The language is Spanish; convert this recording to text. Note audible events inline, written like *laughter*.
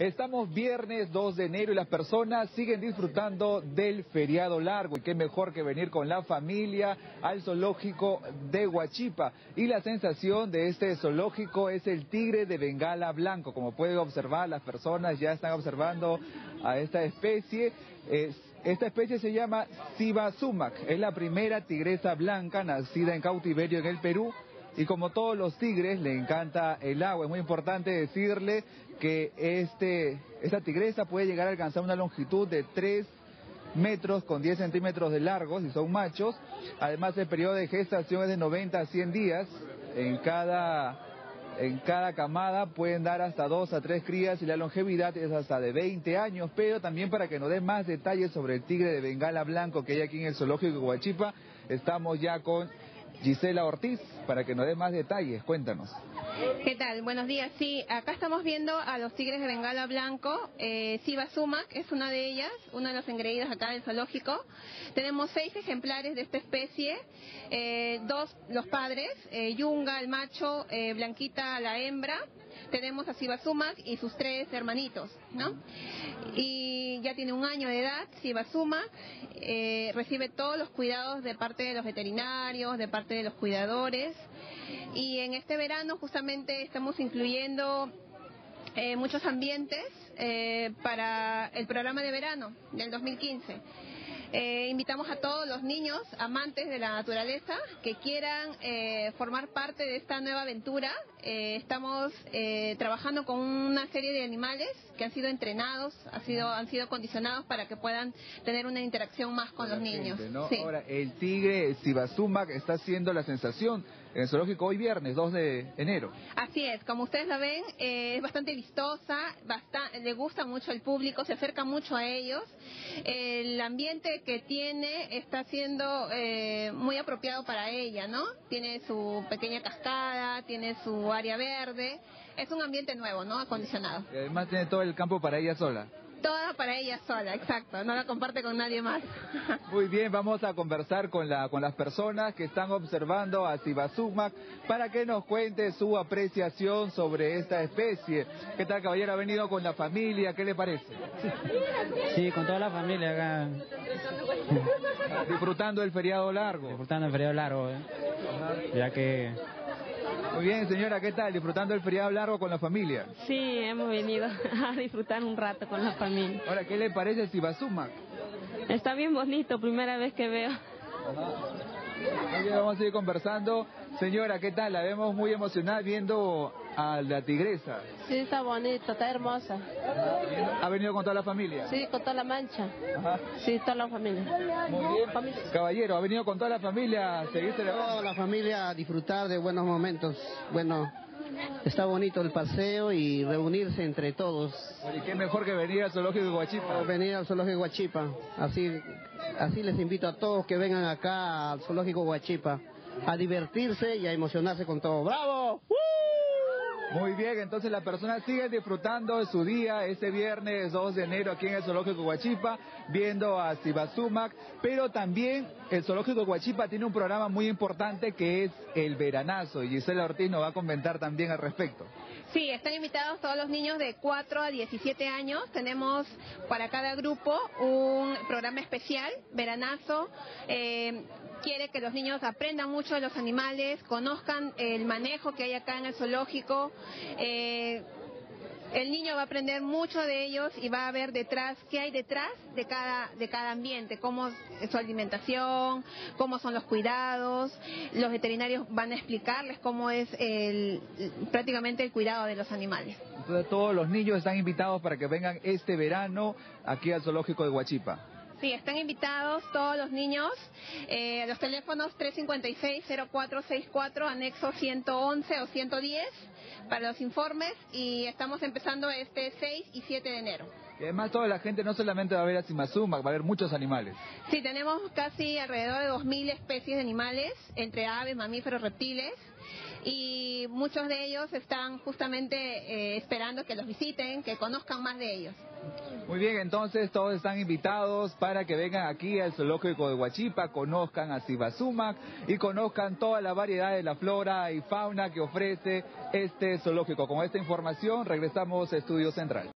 Estamos viernes 2 de enero y las personas siguen disfrutando del feriado largo y qué mejor que venir con la familia al zoológico de Huachipa. Y la sensación de este zoológico es el tigre de Bengala blanco. Como pueden observar, las personas ya están observando a esta especie. esta especie se llama Siba Sumac. Es la primera tigresa blanca nacida en cautiverio en el Perú y como todos los tigres le encanta el agua. Es muy importante decirle que este, esta tigresa puede llegar a alcanzar una longitud de 3 metros con 10 centímetros de largo si son machos. Además el periodo de gestación es de 90 a 100 días. En cada, en cada camada pueden dar hasta 2 a 3 crías y la longevidad es hasta de 20 años. Pero también para que nos dé más detalles sobre el tigre de Bengala Blanco que hay aquí en el zoológico de Huachipa, estamos ya con Gisela Ortiz, para que nos dé más detalles, cuéntanos. ¿Qué tal? Buenos días. Sí, acá estamos viendo a los tigres de Bengala Blanco. Eh, Siba Sumac es una de ellas, uno de los engreídos acá del zoológico. Tenemos seis ejemplares de esta especie, eh, dos los padres, eh, Yunga el macho, eh, Blanquita la hembra. Tenemos a Siba Sumac y sus tres hermanitos, ¿no? Y ya tiene un año de edad, Siba Sumac, recibe todos los cuidados de parte de los veterinarios, de parte de los cuidadores. Y en este verano justamente estamos incluyendo eh, muchos ambientes eh, para el programa de verano del 2015. Eh, invitamos a todos los niños amantes de la naturaleza que quieran eh, formar parte de esta nueva aventura. Eh, estamos trabajando con una serie de animales que han sido entrenados, han sido, han sido condicionados para que puedan tener una interacción más con los niños. Ahora, el tigre Sibazuma está haciendo la sensación en el zoológico hoy viernes, 2 de enero. Así es, como ustedes la ven, es bastante vistosa, bastante, le gusta mucho al público, se acerca mucho a ellos. El ambiente que tiene está siendo eh, muy apropiado para ella, ¿no? Tiene su pequeña cascada, tiene su área verde, es un ambiente nuevo, ¿no? Acondicionado. Y además tiene todo el campo para ella sola toda para ella sola, exacto, no la comparte con nadie más. Muy bien, vamos a conversar con, la, con las personas que están observando a Sibasumac para que nos cuente su apreciación sobre esta especie. ¿Qué tal, caballero? ¿Ha venido con la familia? ¿Qué le parece? Sí, con toda la familia acá. Disfrutando el feriado largo. Disfrutando el feriado largo, ¿eh? ya que muy bien, señora, ¿qué tal? ¿Disfrutando el feriado largo con la familia? Sí, hemos venido *laughs* a disfrutar un rato con la familia. Ahora, ¿qué le parece Sibasumac? Está bien bonito, primera vez que veo. Vamos a seguir conversando. Señora, ¿qué tal? La vemos muy emocionada viendo a la tigresa. Sí, está bonita, está hermosa. ¿Ha venido con toda la familia? Sí, con toda la mancha. Sí, toda la familia. Muy bien. Caballero, ¿ha venido con toda la familia a seguirse Toda la familia a disfrutar de buenos momentos. Bueno, está bonito el paseo y reunirse entre todos. ¿Y qué mejor que venir al zoológico de Huachipa? Venir al zoológico de Huachipa. Así, así les invito a todos que vengan acá al zoológico Huachipa a divertirse y a emocionarse con todo. ¡Bravo! Muy bien, entonces la persona sigue disfrutando de su día este viernes 2 de enero aquí en el Zoológico Huachipa, viendo a Sibasumac, pero también el Zoológico Huachipa tiene un programa muy importante que es el Veranazo y Gisela Ortiz nos va a comentar también al respecto. Sí, están invitados todos los niños de 4 a 17 años. Tenemos para cada grupo un programa especial, Veranazo. Eh, quiere que los niños aprendan mucho de los animales, conozcan el manejo que hay acá en el zoológico. Eh, el niño va a aprender mucho de ellos y va a ver detrás qué hay detrás de cada de cada ambiente, cómo es su alimentación, cómo son los cuidados. Los veterinarios van a explicarles cómo es el, prácticamente el cuidado de los animales. Entonces todos los niños están invitados para que vengan este verano aquí al zoológico de Huachipa. Sí, están invitados todos los niños. Eh, los teléfonos 356-0464, anexo 111 o 110 para los informes y estamos empezando este 6 y 7 de enero. Y además toda la gente no solamente va a ver a Simazuma, va a haber muchos animales. Sí, tenemos casi alrededor de 2.000 especies de animales, entre aves, mamíferos, reptiles y muchos de ellos están justamente eh, esperando que los visiten, que conozcan más de ellos. Muy bien, entonces todos están invitados para que vengan aquí al zoológico de Huachipa, conozcan a Sibasumac y conozcan toda la variedad de la flora y fauna que ofrece este zoológico. Con esta información regresamos a Estudio Central.